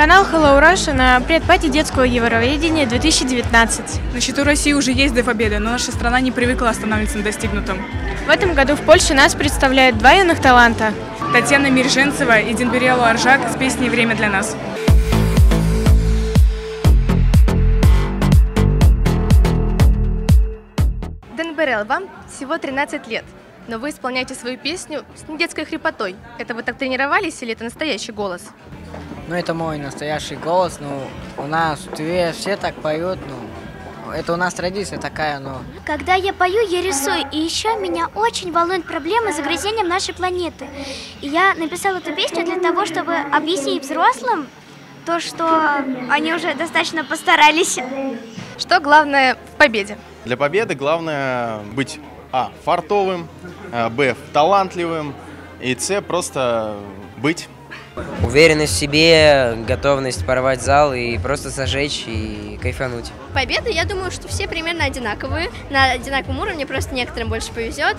Канал Hello Russia на предпати детского Евровидения 2019. На счету России уже есть две победы, но наша страна не привыкла останавливаться на достигнутом. В этом году в Польше нас представляют два юных таланта. Татьяна Мирженцева и Денберела Аржак с песней «Время для нас». Денберел, вам всего 13 лет, но вы исполняете свою песню с недетской хрипотой. Это вы так тренировались или это настоящий голос? Ну, это мой настоящий голос, ну, у нас в Тве все так поют, ну, это у нас традиция такая, но... Когда я пою, я рисую, и еще меня очень волнует проблема с загрязнением нашей планеты. И я написала эту песню для того, чтобы объяснить взрослым то, что они уже достаточно постарались. Что главное в победе? Для победы главное быть а. фартовым, а, б. талантливым и с. просто быть. Уверенность в себе, готовность порвать зал и просто зажечь и кайфануть. Победы, я думаю, что все примерно одинаковые, на одинаковом уровне, просто некоторым больше повезет.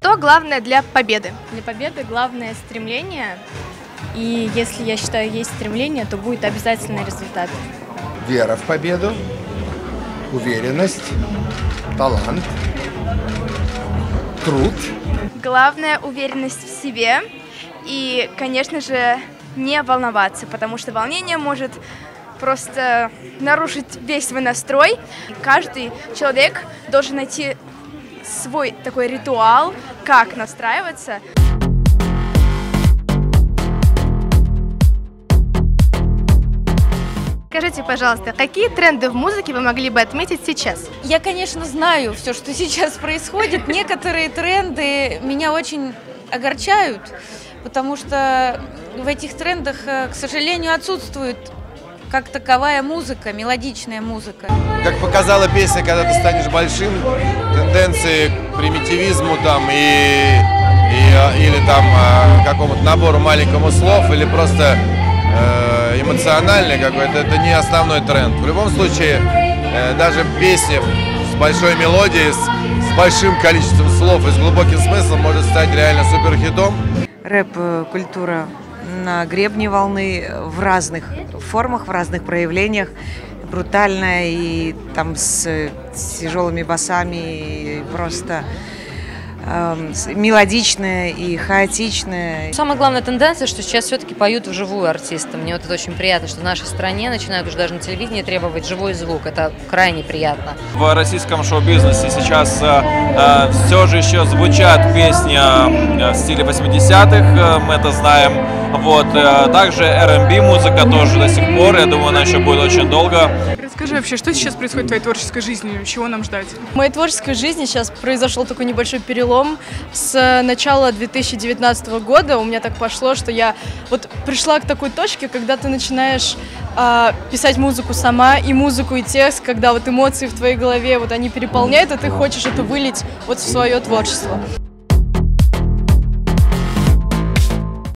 Что главное для победы? Для победы главное стремление. И если, я считаю, есть стремление, то будет обязательно результат. Вера в победу, уверенность, талант, труд. Главное уверенность в себе и, конечно же, не волноваться, потому что волнение может просто нарушить весь свой настрой. Каждый человек должен найти свой такой ритуал, как настраиваться. Скажите, пожалуйста, какие тренды в музыке вы могли бы отметить сейчас? Я, конечно, знаю все, что сейчас происходит. Некоторые тренды меня очень огорчают, потому что в этих трендах, э, к сожалению, отсутствует как таковая музыка, мелодичная музыка. Как показала песня «Когда ты станешь большим», тенденции к примитивизму там и, и а, или там а, какому-то набору маленькому слов или просто э, эмоциональный какой-то, это не основной тренд. В любом случае, э, даже песни с большой мелодией, с, с большим количеством слов и с глубоким смыслом может стать реально суперхитом. Рэп-культура на гребне волны в разных формах, в разных проявлениях. Брутальная и там с, с тяжелыми басами, и просто мелодичная и хаотичная. Самая главная тенденция, что сейчас все-таки поют вживую артисты. Мне вот это очень приятно, что в нашей стране начинают уже даже на телевидении требовать живой звук. Это крайне приятно. В российском шоу-бизнесе сейчас э, э, все же еще звучат песни э, в стиле 80-х, мы это знаем. Вот. Также R&B музыка тоже до сих пор, я думаю, она еще будет очень долго. Расскажи вообще, что сейчас происходит в твоей творческой жизни, чего нам ждать? В моей творческой жизни сейчас произошел такой небольшой перелом. С начала 2019 года у меня так пошло, что я вот пришла к такой точке, когда ты начинаешь э, писать музыку сама, и музыку, и текст, когда вот эмоции в твоей голове, вот они переполняют, и ты хочешь это вылить вот в свое творчество.